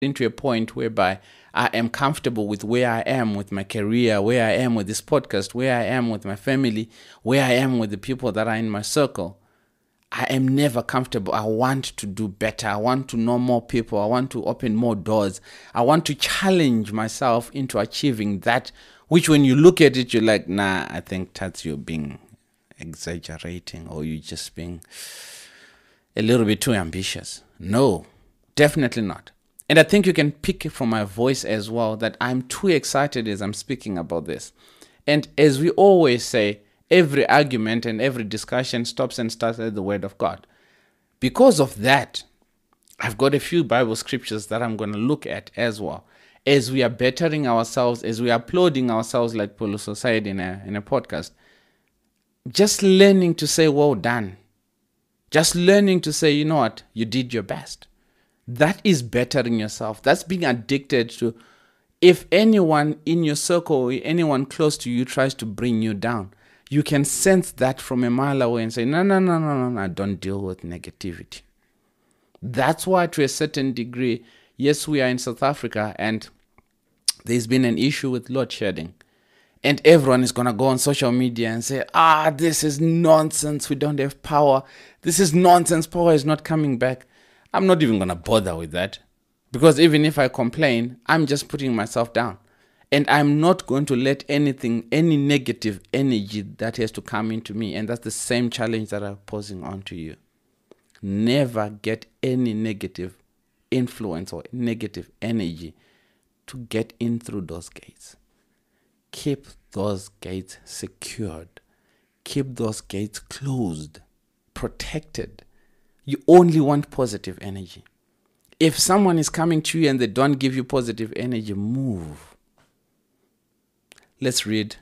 into a point whereby I am comfortable with where I am with my career, where I am with this podcast, where I am with my family, where I am with the people that are in my circle. I am never comfortable. I want to do better. I want to know more people. I want to open more doors. I want to challenge myself into achieving that, which when you look at it, you're like, nah, I think that's you being exaggerating or you just being a little bit too ambitious. No, definitely not. And I think you can pick from my voice as well that I'm too excited as I'm speaking about this. And as we always say, every argument and every discussion stops and starts at the Word of God. Because of that, I've got a few Bible scriptures that I'm going to look at as well. As we are bettering ourselves, as we are applauding ourselves, like Paulo said in a, in a podcast, just learning to say, well done. Just learning to say, you know what, you did your best. That is bettering yourself. That's being addicted to. If anyone in your circle, or anyone close to you tries to bring you down, you can sense that from a mile away and say, no, no, no, no, no, no, don't deal with negativity. That's why, to a certain degree, yes, we are in South Africa and there's been an issue with load shedding. And everyone is going to go on social media and say, ah, this is nonsense. We don't have power. This is nonsense. Power is not coming back. I'm not even going to bother with that. Because even if I complain, I'm just putting myself down. And I'm not going to let anything, any negative energy that has to come into me. And that's the same challenge that I'm posing on to you. Never get any negative influence or negative energy to get in through those gates. Keep those gates secured. Keep those gates closed, protected you only want positive energy. If someone is coming to you and they don't give you positive energy, move. Let's read